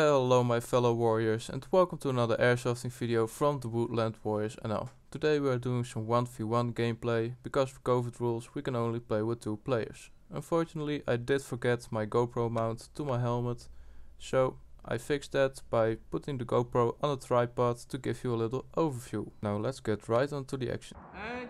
Hello my fellow warriors and welcome to another airsofting video from the Woodland Warriors NL. Today we are doing some 1v1 gameplay, because of COVID rules we can only play with two players. Unfortunately I did forget my GoPro mount to my helmet, so I fixed that by putting the GoPro on a tripod to give you a little overview. Now let's get right onto the action. And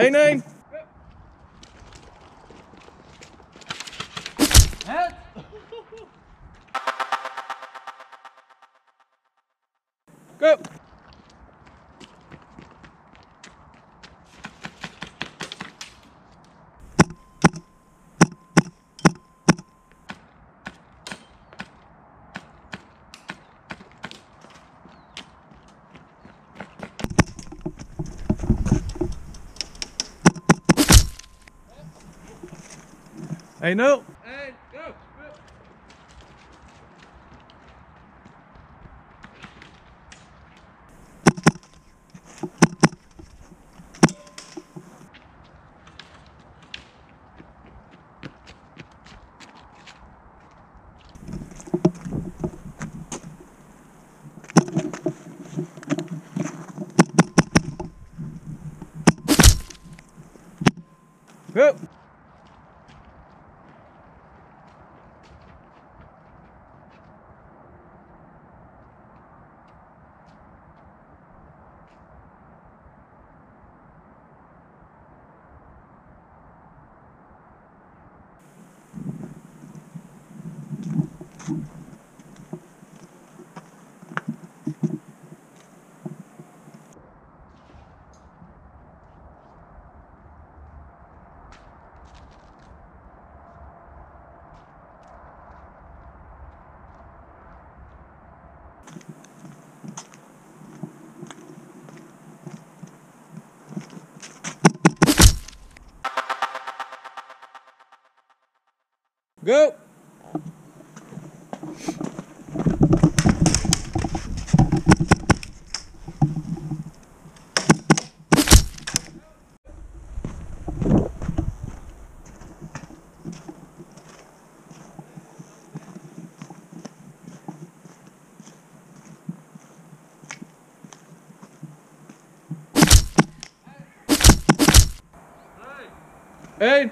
Heen, heen. Het. Go. Hey no! And go. Go! Go! Hey.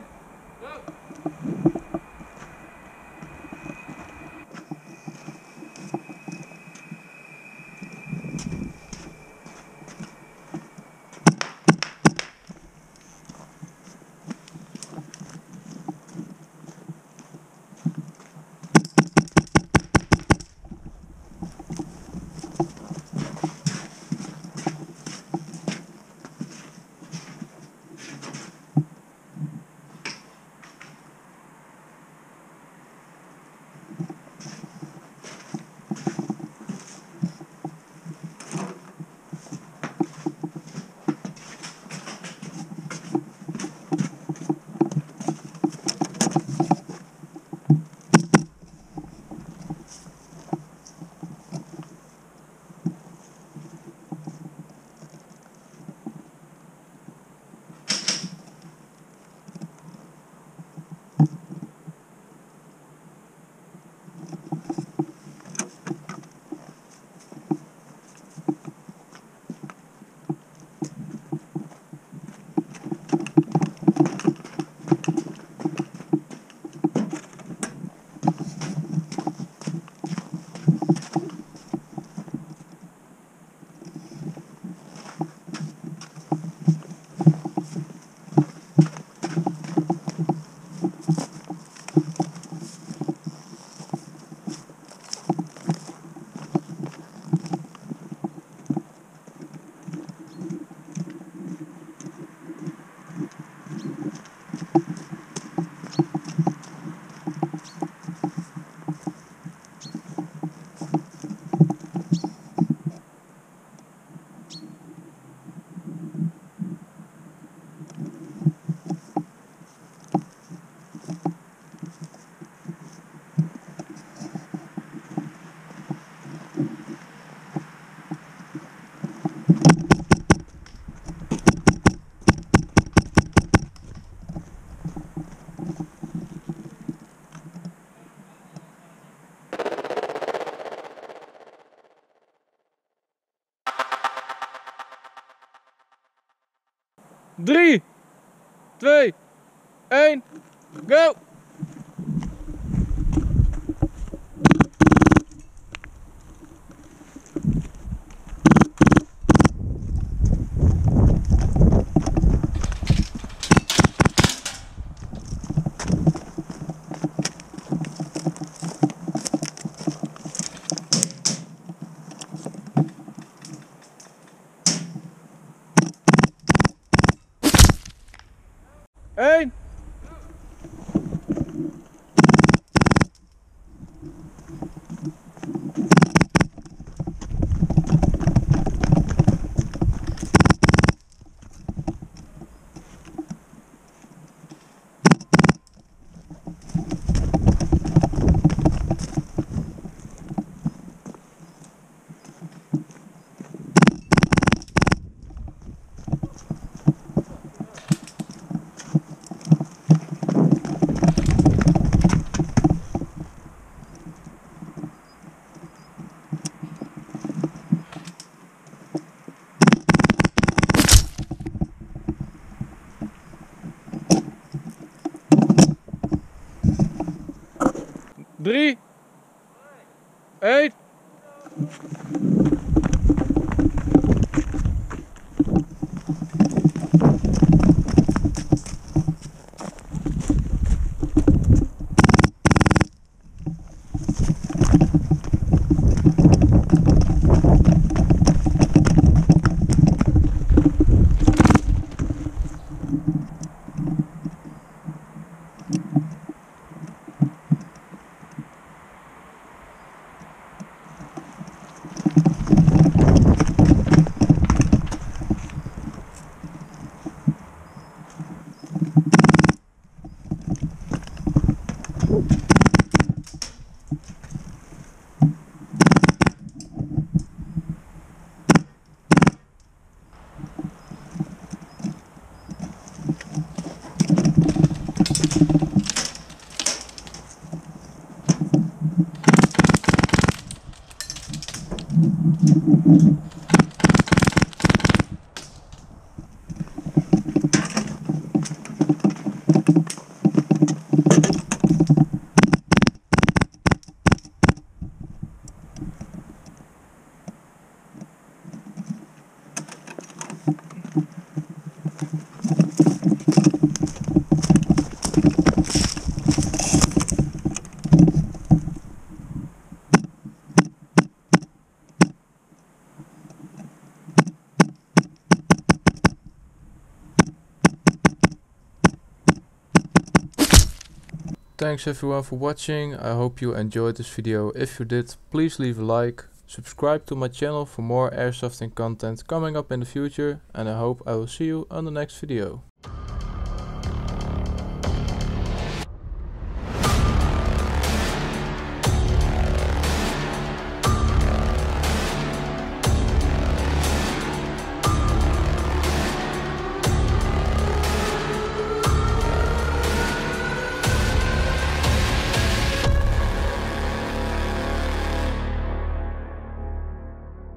3, 2, 1, go! Drie. Eén. Thanks everyone for watching, I hope you enjoyed this video. If you did, please leave a like, subscribe to my channel for more airsofting content coming up in the future and I hope I will see you on the next video.